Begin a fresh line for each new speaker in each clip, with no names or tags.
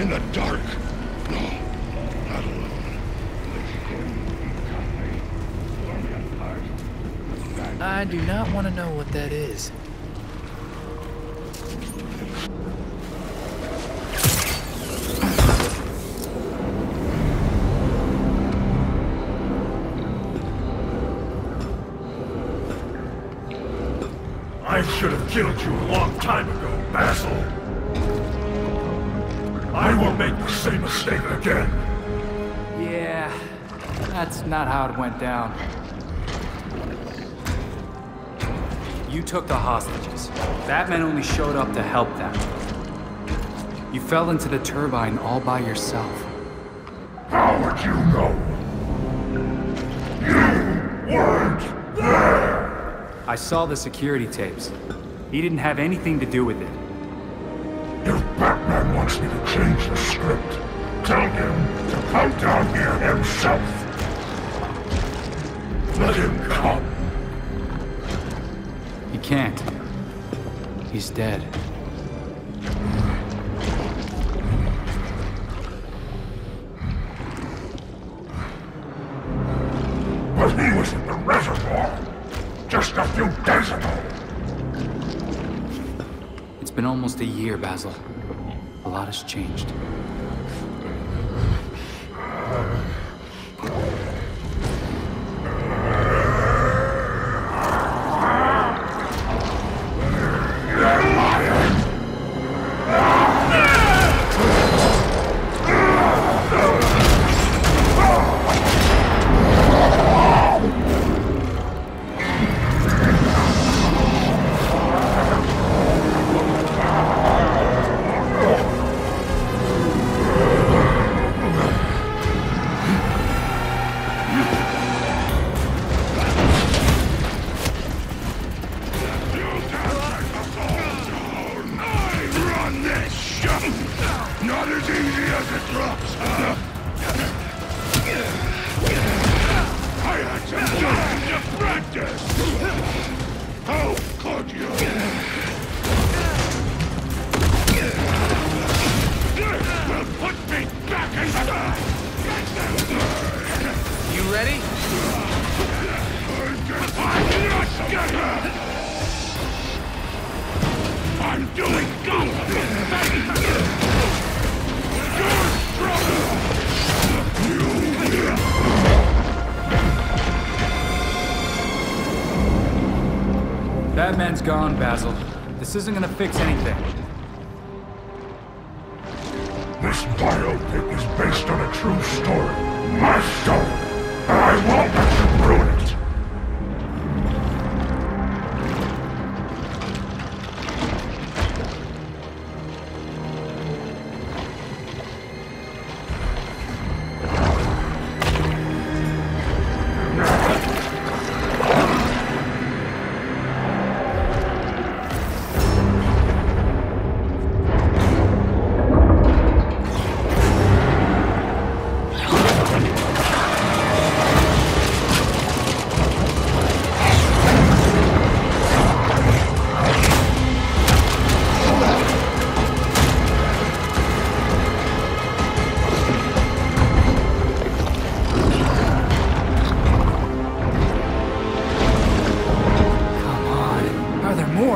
in the dark. No, not alone.
I do not want to know what that is.
I should have killed you a long time ago, Basil. I won't make the same mistake again.
Yeah, that's not how it went down. You took the hostages. Batman only showed up to help them. You fell into the turbine all by yourself.
How would you know? You weren't there!
I saw the security tapes. He didn't have anything to do with it.
Me to change the script, tell him to come down here himself. Let him come.
He can't. He's dead.
But he was in the reservoir just a few days ago.
It's been almost a year, Basil. A lot has changed. Batman's gone, Basil. This isn't gonna fix anything.
This biopic is based on a true story. My story. And I won't let you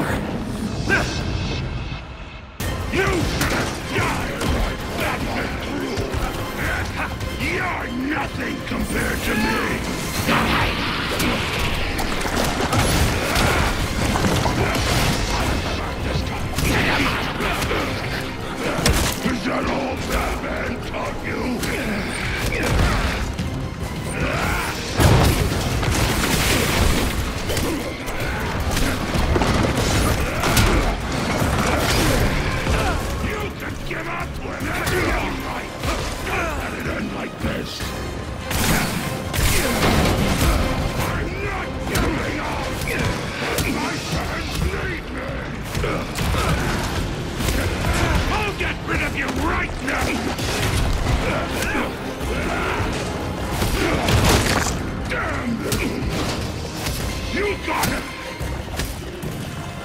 more?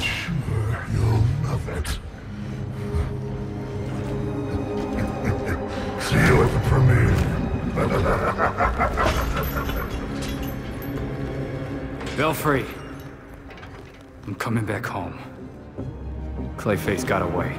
sure you'll love it. See you at the premiere.
Belfry. I'm coming back home. Clayface got away.